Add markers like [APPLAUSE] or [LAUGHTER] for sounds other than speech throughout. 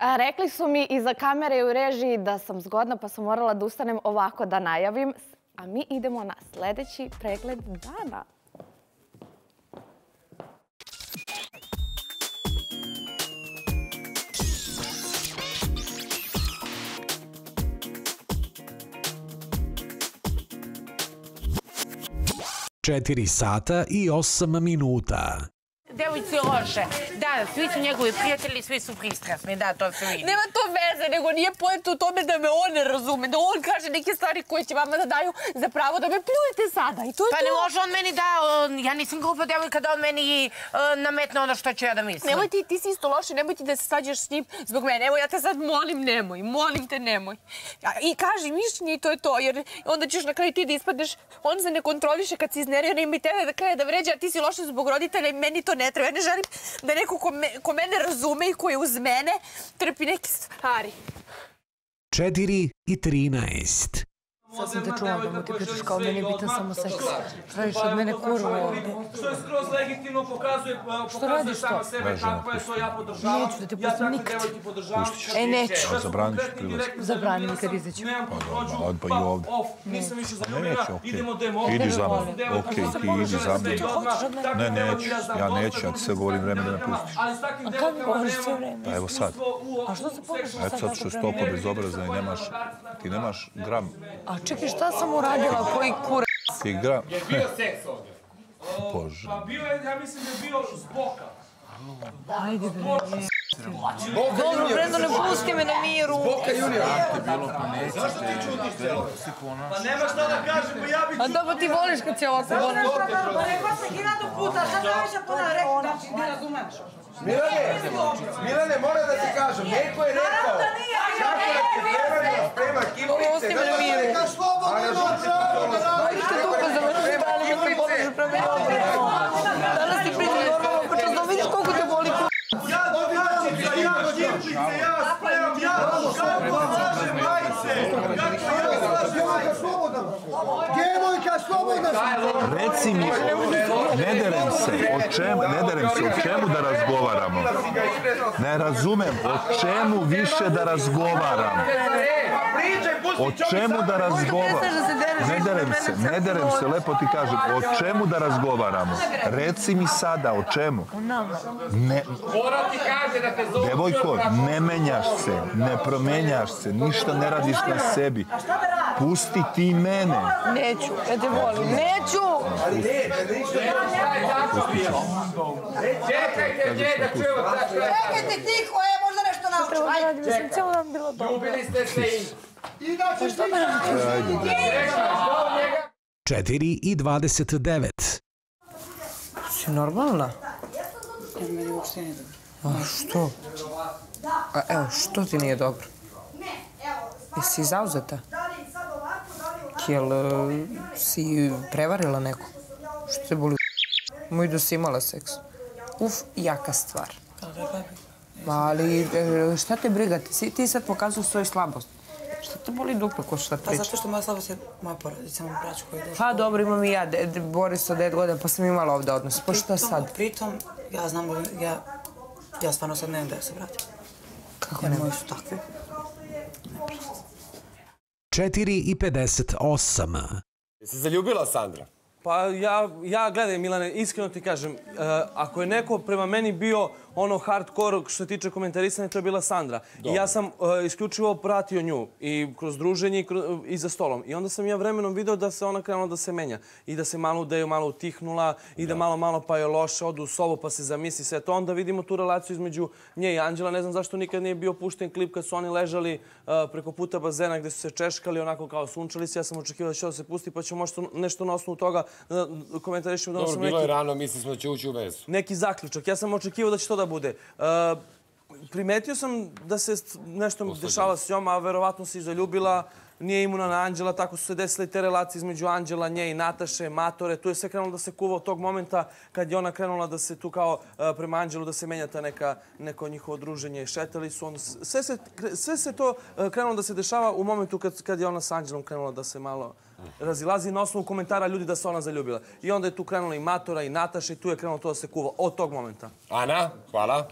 Rekli su mi iza kamere i u režiji da sam zgodna pa sam morala da ustanem ovako da najavim. A mi idemo na sljedeći pregled dana. Četiri sata i osam minuta devojci loše. Da, svi su njegovi prijatelji, svi su pristrasni, da, to se vidi. Nema to veze, nego nije pojent u tome da me on ne razume, da on kaže neke stvari koje će vama da daju za pravo da me pljujete sada. I to je pa to. ne može on meni da, ja nisam glupa devojka da on meni uh, nametne ono što ću ja da mislim. Nemoj ti, ti si isto loše, nemoj ti da se svađaš s njim zbog mene. Evo, ja te sad molim, nemoj, molim te, nemoj. I kaži mišljenje i to je to, jer onda ćeš na kraju ti da ispadneš, on se ne kontroliše kad si iznervio, ima i tebe da kraje da vređa, a ti si loše zbog roditelja i meni to ne treba. Ja ne želim da neko ko, me, ko mene razume i ko je uz mene trpi neke stvari. 4 i 13. Sad sam te čula da mu ti pričaš kao meni bitan samo seks. Tražiš od mene kurvu ovdje. Što je skroz legitimno pokazuje, što radiš to? sebe kako je to ja podržavam. Neću da te pustim nikad. Puštit E, neću. A zabranit ću prilaz. Zabrani mi kad izaću. Pa dobro, pa i ovdje. Nisam više zaljubljena, okej. idemo demo. Idi za mnom, okej, ti idi za mnom. Ne, neću, ja neću, ja ti sve govorim vreme da me pustiš. A kako mi govoriš sve vreme? Pa evo sad. A što se ponašaš sad Eto sad što tako stopa prema bez obraza i nemaš, ti nemaš gram, A čekaj, šta sam uradila? Koji kurac? ti gram. Je bio seks ovdje? Bože. Pa bio je, ja mislim da je bio s boka. Ajde, bre. Dobro, Brendo, ne pusti me na miru. Boka junior. Pa nema šta da kažem, pa ja bih... A dobro, ti voliš kad se ovako voliš. Pa rekao sam hiljadu puta, šta najviše puta rekao, znači ne razumeš. Milane, Milane, moram da ti kažem, neko je rekao, kako da se sprema. Što pa položiš prema meni obrano. Danas ti pričam normalno, pa čas da vidiš koliko te boli k***. Ja domaćica, ja kipice, ja spremam, ja kako slažem majice, kako ja slažem majice. Djevojka, slobodna Reci mi, ne derem se, o čemu, ne derem se, o čemu da razgovaramo? Ne razumem, o čemu više da razgovaramo? O čemu da razgovaramo? Ne derem se, ne derem se, lepo ti kažem, o čemu da razgovaramo? Reci mi sada, o čemu? Ne, ti kaže da te zove. devojko, ne menjaš se, ne promenjaš se, ništa ne radiš na sebi. Pusti ti mene. Neću, ja te volim. Neću! Čekajte, gdje da čujemo šta što je. Čekajte tiho, je, možda nešto naučim. Da Ajde, sam cijelo dan bilo dobro. Ljubili ste se i... inače što me Čekaš, do njega. 4 i 29. Si normalna? Meni uopšte nije dobro. A što? A evo, što ti nije dobro? Jesi zauzeta? Jel e, si prevarila neko? Što te boli? Moj da si imala seks. Uf, jaka stvar. Ma, ali e, šta te briga? Ti, ti sad pokazuju svoju slabost. Šta te boli dupe ko šta Pa priča? zato što moja slabost je moja porodica, moj braću koji je došao. Pa dobro, imam i ja, de, de, Boris od 9 godina, pa sam imala ovdje odnos. Pa šta sad? Pritom, ja znam ja, ja stvarno sad ne znam da se vratim. Kako ne? moji su takvi. 4 i 58. Jesi zaljubila Sandra? Pa ja, ja gledaj Milane, iskreno ti kažem, uh, ako je neko prema meni bio ono hardcore što se tiče komentarisanja, to je bila Sandra. I ja sam uh, isključivo pratio nju i kroz druženje i, kroz, i za stolom. I onda sam ja vremenom video da se ona krenula da se menja. I da se malo udeju, malo utihnula i da malo, malo pa je loše, odu u sobu pa se zamisli sve to. Onda vidimo tu relaciju između nje i Anđela. Ne znam zašto nikad nije bio pušten klip kad su oni ležali uh, preko puta bazena gde su se češkali, onako kao sunčali se. Ja sam očekivao da će da se pusti pa ćemo možda nešto na osnovu toga da komentarišemo da Dobro, bilo neki je rano, mislili smo da će ući u vezu. neki zaključak. Ja sam očekivao da će to da bude. Uh, primetio sam da se nešto dešava s njom, a verovatno se i zaljubila. Nije imuna na Anđela, tako su se desile te relacije između Anđela, nje i Nataše, Matore. Tu je sve krenulo da se kuva od tog momenta kad je ona krenula da se tu kao e, prema Anđelu da se menja ta neka, neko njihovo druženje. Šetali su, on, sve, se, sve se to e, krenulo da se dešava u momentu kad, kad je ona s Anđelom krenula da se malo razilazi na osnovu komentara ljudi da se ona zaljubila. I onda je tu krenula i Matora i Nataša i tu je krenulo to da se kuva od tog momenta. Ana, hvala.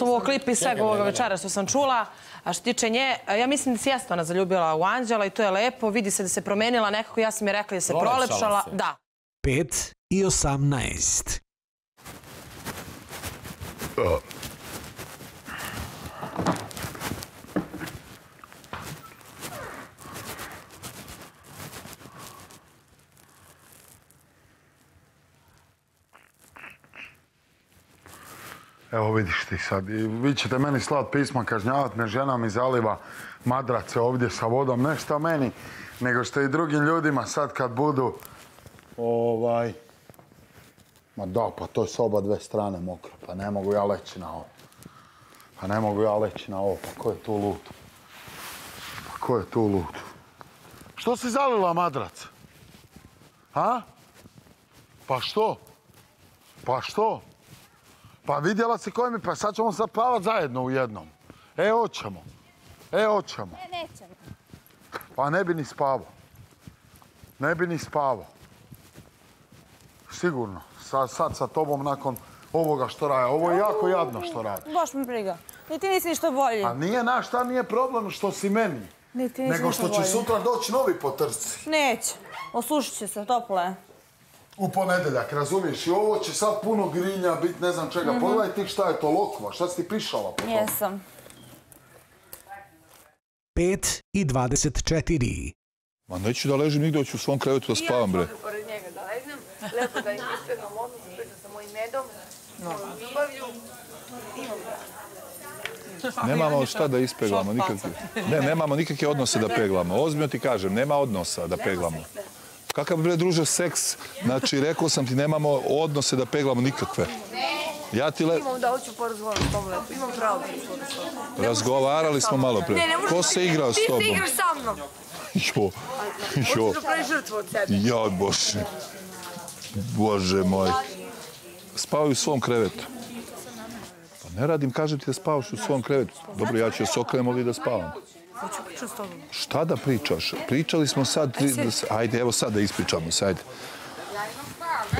Ovog klipa i svega ovoga večera što sam čula. A što tiče nje, ja mislim da se jeste ona zaljubila u Anđela i to je lepo. Vidi se da se promenila nekako. Ja sam mi rekla da se Prolepšala prolepšala. se. Da. 5 i 18. Evo vidiš ti sad, i vi ćete meni slat pisma, kažnjavat me, žena mi zaliva madrace ovdje sa vodom, ne šta meni, nego što i drugim ljudima sad kad budu, ovaj, ma da, pa to je soba dve strane mokro, pa ne mogu ja leći na ovo. Pa ne mogu ja leći na ovo, pa ko je tu lud? Pa ko je tu lud? Što si zalila madrac? A? Pa što? Pa što? Pa vidjela si koji mi, pa sad ćemo sad spavat zajedno u jednom. E, hoćemo. E, hoćemo. Ne, nećemo. Pa ne bi ni spavao. Ne bi ni spavao. Sigurno. Sad, sad sa tobom nakon ovoga što radi. Ovo je jako jadno što radi. Baš mi briga. Ni ti nisi ništa bolji. A nije naš, šta nije problem što si meni. Ni ti nisi Nego što će bolji. sutra doći novi po trci. Neće. Osušit će se, toplo je. U ponedeljak, razumiješ? I ovo će sad puno grinja, bit ne znam čega. Mhm. Pogledaj ti šta je to lokva, šta si ti pišala po tome? Jesam. 5 i 24. Ma neću da ležim nigdje, hoću u svom krevetu da spavam, bre. pored njega da legnem, lepo da ispegnam odnos, pričam sa mojim medom, mojom ljubavlju. Imam ga. Nemamo šta da ispeglamo, nikakve. Ne, nemamo nikakve odnose da [LAUGHS] peglamo. Ozbiljno ti kažem, nema odnosa da peglamo. Kakav bre druže seks? Znači, rekao sam ti, nemamo odnose da peglamo nikakve. Ja ti le... Imam da hoću porazgovaram s tobom lepo. Imam pravo da tobom. Razgovarali smo malo pre. Ne, ne možeš Ko se igrao s Ti tobom? se igraš sa mnom. Jo, jo. Hoćeš da praviš žrtvu od sebe. Ja, Bože. Bože moj. Spavaju u svom krevetu. Pa ne radim, kažem ti da spavaš u svom krevetu. Dobro, ja ću se okrenem ovdje da spavam. Hoću pričam s tobom. Šta da pričaš? Pričali smo sad... da se- Ajde, evo sad da ispričamo se, ajde.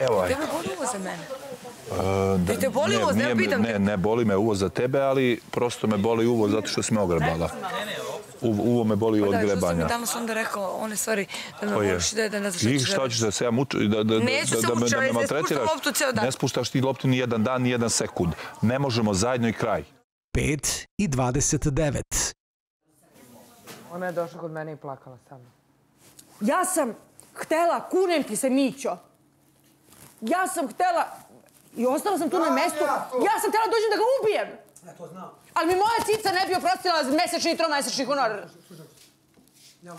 Evo, ajde. Tebe boli uvo za mene. E, da- Te boli ne, uvoz, ne pitam Ne, ne boli me uvo za tebe, ali prosto me boli uvo zato što si me ogrebala. Uvo, uvo me boli od Pa Da, što sam mi grebanja. danas onda rekao, one stvari, da me To je. voliš, da, da ne znaš šta I šta ćeš da se ja muču, da, da, da, Neću da, se da, me, da me ne spuštam maltretiraš? loptu ceo dan. Ne spuštaš ti loptu ni jedan dan, ni jedan sekund. Ne možemo zajedno i kraj. 5 i 29. Ona je došla kod mene i plakala sa mnom. Ja sam htela, kunem ti se, Mićo. Ja sam htela, i ostala sam tu na mestu, ja sam htela dođem da ga ubijem. Ja to znam. Ali mi moja cica ne bi oprostila mesečni i tromesečni honor.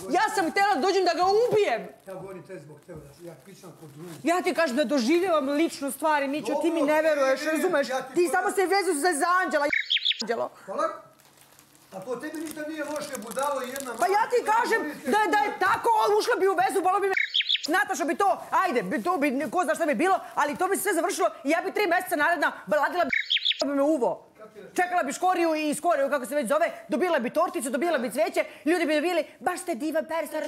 Ja sam htela da dođem da ga ubijem. Ja govorim te zbog tebe, da ja pričam kod drugih. Ja ti kažem da doživljavam lično stvari, Mićo, ti mi ne veruješ, razumeš? Ti samo se vezu za za Anđela, Anđelo. Polak? A po tebi ništa nije loše, budalo jedna... Pa ja ti kažem da, da je tako, ušla bi u vezu, bolo bi me [LAUGHS] Nataša bi to, ajde, bi to bi, ko zna šta bi bilo, ali to bi se sve završilo i ja bi tri mjeseca naredna baladila bi [LAUGHS] bi me uvo. Čekala bi škoriju i skoriju, kako se već zove, dobila bi torticu, dobila bi cveće, ljudi bi bili, baš ste divan person,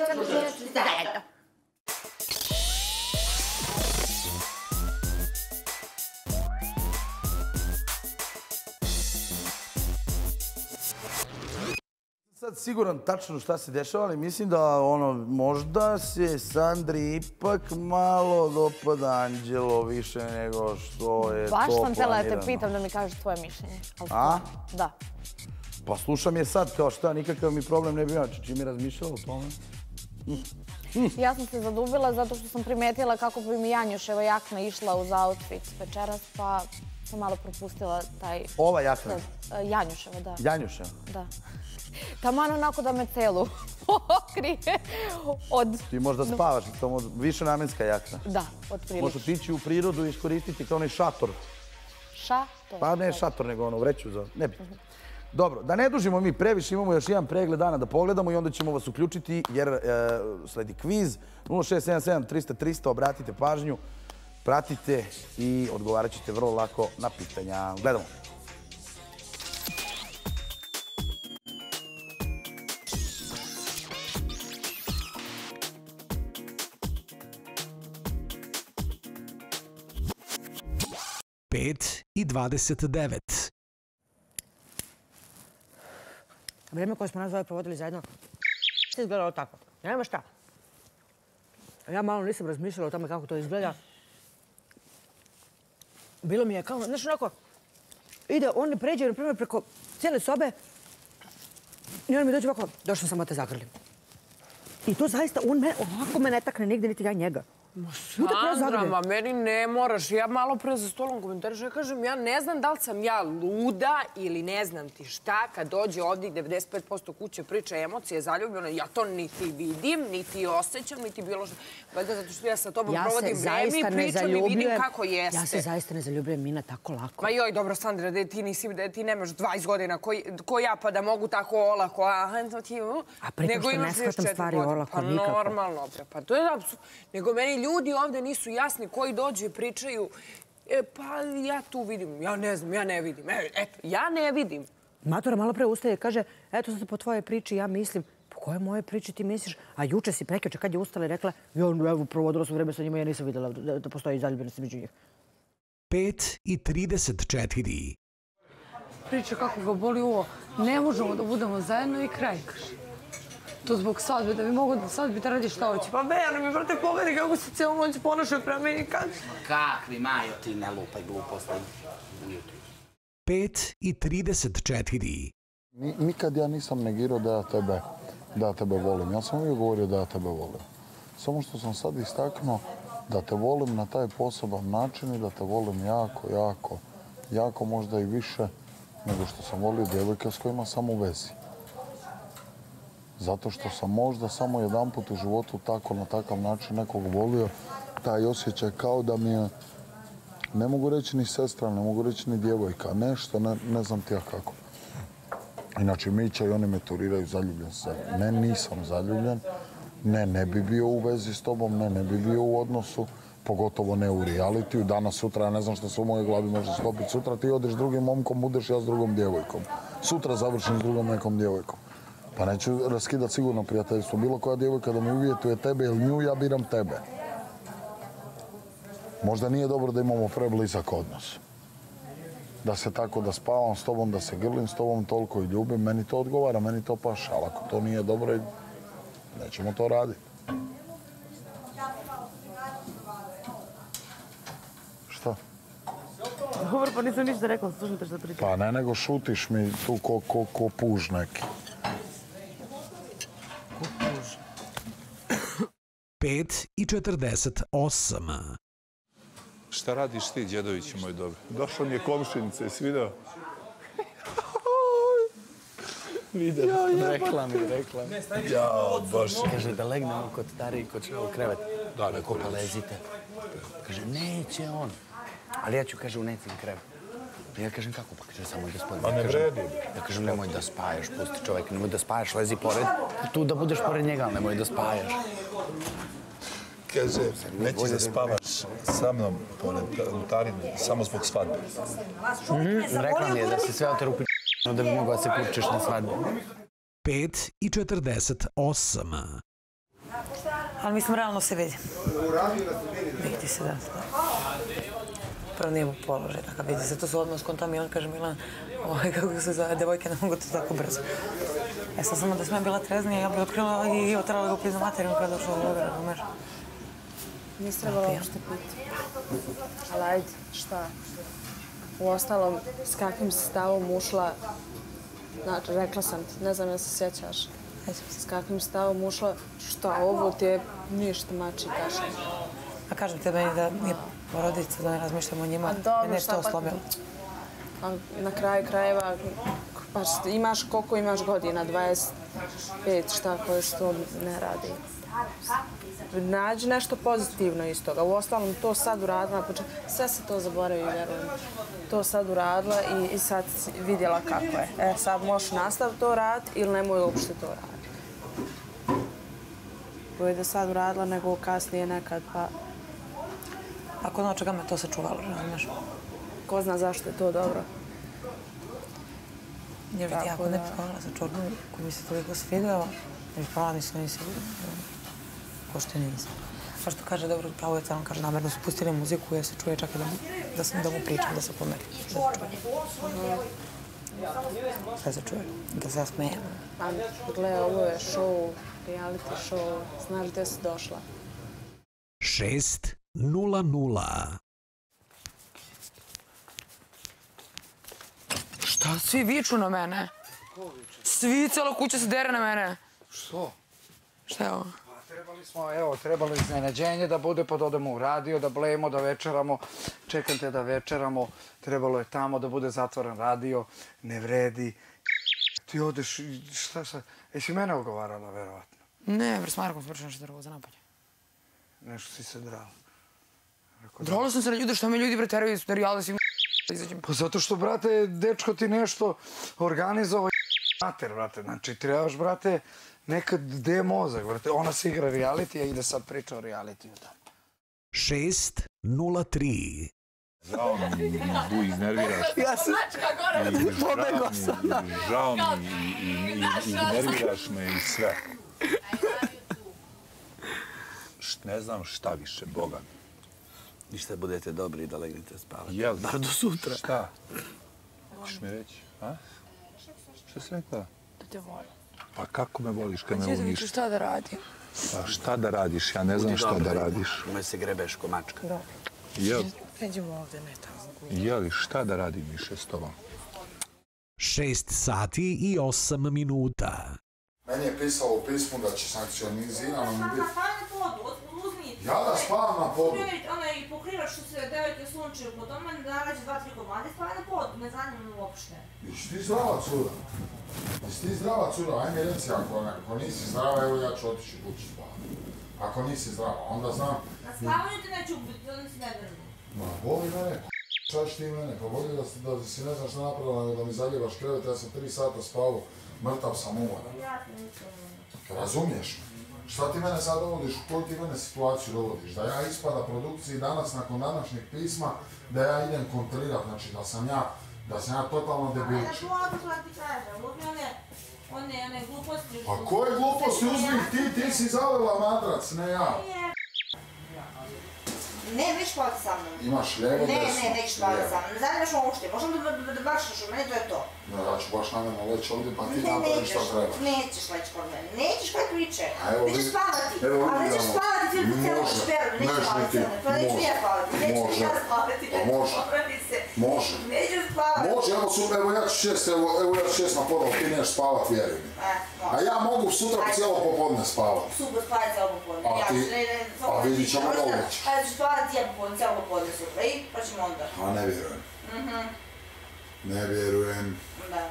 zajedno. Sad siguran tačno šta se dešava, ali mislim da ono, možda se Sandri ipak malo dopada Anđelo više nego što je Baš to sam htjela da te planirano. pitam da mi kažeš tvoje mišljenje. Ali A? Da. Pa slušam je sad kao šta, nikakav mi problem ne bi imao. Čim je razmišljala o tome? Ja sam se zadubila zato što sam primetila kako bi mi Janjuševa jakna išla uz outfit večeras, pa sam malo propustila taj... Ova jakna? E, Janjuševa, da. Janjuša. Da. Taman onako da me celu [LAUGHS] pokrije od... Ti možda spavaš, to možda, više namenska jakna. Da, od prilike. Možeš otići u prirodu i iskoristiti kao onaj šator. Ša? To je Pa ne to. šator, nego ono vreću za... Ne bi. Dobro, da ne dužimo mi previše, imamo još jedan pregled dana da pogledamo i onda ćemo vas uključiti jer e, sledi kviz 0677 300 300, obratite pažnju, pratite i odgovarat ćete vrlo lako na pitanja. Gledamo. 29. Vreme koje smo nas dvoje provodili zajedno, što je izgledalo tako. Nema šta. Ja malo nisam razmišljala o tome kako to izgleda. Bilo mi je kao, znaš, onako, ide, on ne pređe, na primjer, preko cijele sobe i on mi dođe ovako, došla sam te zagrlim. I to zaista, on me, ovako me ne takne nigde, niti ja njega. Sandra, ma meni ne moraš. Ja malo pre za stolom komentariš, ja kažem, ja ne znam da li sam ja luda ili ne znam ti šta, kad dođe ovdje 95% kuće priča emocije, zaljubljeno, ja to niti vidim, niti osjećam, niti bilo što. Valjda zato što ja sa tobom provodim vreme i pričam i vidim kako jeste. Ja se zaista ne zaljubljujem, Mina, tako lako. Ma joj, dobro, Sandra, da ti nisi, da ti nemaš 20 godina ko ja, pa da mogu tako olako, a to ti... A pritom što ne shvatam stvari olako, nikako. Pa normalno, pa to je apsu... Nego meni ljudi ovdje nisu jasni koji dođu i pričaju e, pa ja tu vidim, ja ne znam, ja ne vidim. E, eto, ja ne vidim. Matora malo pre ustaje i kaže, eto sad po tvojoj priči ja mislim, po koje moje priči ti misliš? A juče si prekjuče kad je ustala i rekla, ja evo, provodila sam vreme sa njima, ja nisam vidjela da, da postoji zaljubljenost među njih. 5 i 34. Priča kako ga boli uvo, ne možemo da budemo zajedno i kraj, kaže to zbog svadbe, da bi mogo da svadbi da radi šta hoće. Pa verno mi, brate, pogledaj kako se cijelo noć ponašaju prema meni kad... Kakvi, Majo, ti ne lupaj gluposti. 5 i 34. Nikad ja nisam negirao da ja tebe, da ja tebe volim. Ja sam uvijek govorio da ja tebe volim. Samo što sam sad istaknuo da te volim na taj poseban način i da te volim jako, jako, jako možda i više nego što sam volio djevojke s kojima sam u vezi. Zato što sam možda samo jedan put u životu tako na takav način nekog volio, taj osjećaj kao da mi je, ne mogu reći ni sestra, ne mogu reći ni djevojka, nešto, ne, ne znam ti ja kako. Inače, Mića i oni me turiraju zaljubljen se. Ne, nisam zaljubljen. Ne, ne bi bio u vezi s tobom, ne, ne bi bio u odnosu, pogotovo ne u realitiju. Danas, sutra, ja ne znam što se u mojoj glavi može stopiti. Sutra ti odeš s drugim momkom, budeš ja s drugom djevojkom. Sutra završim s drugom nekom djevojkom. Pa neću raskidat sigurno prijateljstvo. Bilo koja djevojka da mi uvjetuje tebe ili nju, ja biram tebe. Možda nije dobro da imamo preblizak odnos. Da se tako da spavam s tobom, da se grlim s tobom toliko i ljubim, meni to odgovara, meni to paša. Ali ako to nije dobro, nećemo to raditi. Šta? Dobro, pa nisam ništa rekla, slušajte što pričam. Pa ne, nego šutiš mi tu ko, ko, ko puž neki. 5 i 48. Šta radiš ti, djedović moj dobro? Došla mi je komšinica, jesi video? Vidim, rekla mi, rekla mi. Ja, baš. Kaže da legnemo kod stariji, kod čeo krevet. Da, ne, Ko pa lezite. Kaže, neće on. Ali ja ću, kaže, u necim krevet. Ja kažem, kako pa? Kaže, samo da spavim. Ma ne vredi. Ja kažem, nemoj da spajaš, pusti čovjek, nemoj da spajaš, lezi pored. Tu da budeš pored njega, nemoj da spajaš. Kaže, nećeš da spavaš sa mnom pored rutarine, samo zbog svadbe. Mhm, rekla mi je da se sve ote rupi da bi mogla se kupčeš na svadbu. 5 i 48. Ali mislim, realno se vidi. Vidi se da. Prvo nije mu položaj, takav vidi se. To su odmah skontam i on kaže Milan, ovaj, kako se zove, devojke ne mogu to tako brzo. Ja sam samo da sam ja bila treznija, ja bi otkrila i otrala ga upizna materinu kada došla u Beograd, razumeš? Nisi trebala uopšte piti. Ali ajde, šta? U ostalom, s kakvim si stavom ušla, znači, rekla sam ti, ne znam ja se sjećaš, s kakvim stavom ušla, šta ovo ti je ništa mači kaša. A kažem te meni da nije porodica, da ne razmišljam o njima, A dobro, mene je šta to pa- oslobilo. A na kraju krajeva, pa imaš koliko imaš godina, 25, šta koje se to ne radi. Nađi nešto pozitivno iz toga. U ostalom, to sad uradila, na početku, sve se to zaboravi, vjerujem. To sad uradila i, i sad vidjela kako je. E, sad možeš nastaviti to raditi ili nemoj uopšte to raditi. Bolje da sad uradila nego kasnije nekad, pa Ako ono čega me to sačuvalo, razumiješ? ko zna zašto je to dobro. Jer vidi, Tako ako ne da- bi pala za čornu koji mi se toliko svideo, ne bi pala nisam nisi ko što nisam. Pa što kaže, dobro, pravo je on kaže, namjerno su pustili muziku, ja se čuje čak i da, mu- da, sam, da mu pričam, da se pomeri. Da se čuje. Šta se čuje? Da se ja smijem. Pa, gle, ovo je show, reality show, znaš gdje si došla. 600. Šta svi viču na mene? Svi, cela kuća se dere na mene. Što? Šta je ovo? Trebali smo, evo, trebalo iznenađenje da bude, pa da odemo u radio, da blejemo, da večeramo. Čekam te da večeramo. Trebalo je tamo da bude zatvoren radio. Ne vredi. Ti odeš, šta sad? Jesi mene ogovarala, verovatno? Ne, bre, s Markom smo nešto drugo za napolje. Nešto si se drala. Drala sam se na ljude, što me ljudi preteraju iz serijala da si [LAUGHS] izađem. Pa zato što, brate, dečko ti nešto organizovao mater, brate. Znači, trebaš, brate, nekad gde je mozak, brate. Ona se igra reality, a ide sad priča o reality. 603. Žao mi, [LAUGHS] Bu, iznerviraš. Ja sam... I Pobegao žao sam. i žao mi, i, i, i, iznerviraš me i sve. Št, ne znam šta više, Boga mi. Ništa budete dobri da legnete spavati. Jel? Bar do sutra. Šta? Hoćeš mi reći? A? Šta si rekla? Da te volim. Pa kako me voliš kad me da uništiš? viču šta da radim? Pa šta da radiš? Ja ne znam Budi šta da radiš. Nemoj se grebeš ko mačka. Dobro. Jel? Pređemo ovde, ne tamo. Jeli, šta da radim više s tobom? 6 sati i 8 minuta. Meni je pisalo u pismu da će sankcionizirano mi biti... Stavaj na podu, uzmi. Ja da spavam na podu? Primjer, onaj pokrivač što se devojke sunčaju po tome, narađe dva, tri komade, stavaj na podu, ne zanima me uopšte. Ti zdrava cura? Jesi ti zdrava cura? Ajme reci, ako, ako nisi zdrava, evo ja ću otići kući spavati. Ako nisi zdrava, onda znam... Na spavanju te neću ubiti, onda si ne vrni. Ma, boli mene, šta ćeš ti mene? Pa bolje da, da si ne znam šta napravila, da mi zaljevaš krevet, ja sam tri sata spavao, mrtav sam umoran. Ja nisam. Razumiješ me? Šta ti mene sad dovodiš, u koju ti mene situaciju dovodiš? Da ja ispada produkciji danas, nakon današnjeg pisma, da ja idem kontrolirat, znači da sam ja, da sam ja totalno Ajde, debilčić. šuo, što ti kažem, uzmi one, one, one gluposti. Pa koje gluposti uzmi ti, ti si zalela madrac, ne ja. Ne, neću spavati sa mnom. Imaš lijevo, Ne, desno. ne, neću spavati lijevo. sa mnom. Ne zanimaš me uopšte, možemo da, da, da bašaš u mene, to je to. No, ja ću baš namjerno leći ovdje, pa ti Ne, napraviš šta nećeš, treba. nećeš leći kod mene, nećeš kaj priče. A evo Nećeš spavati, evo a nećeš spavati ti po cijelom Može. šperu, nećeš Neš spavati pa neću ni ja Može. spavati, neću ni Može. ja spavati, Pa može. Može. Neću spavati. Može, evo sutra, evo ja ću šest, evo, evo ja ću šest na podal, ti neš spavat, vjeruj mi. E, može. A ja mogu sutra cijelo popodne spavat. Super, spavati cijelo popodne. A ti- ću, ne, ne, a vidit ćemo možda- da uveće. A ja ću spavati ja popodne, cijelo popodne sutra, i pa ćemo onda. A ne vjerujem. Mhm, Ne vjerujem. da.